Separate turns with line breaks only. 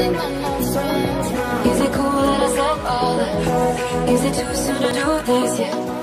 Is it cool that I said all that? Is it too soon to do this yet?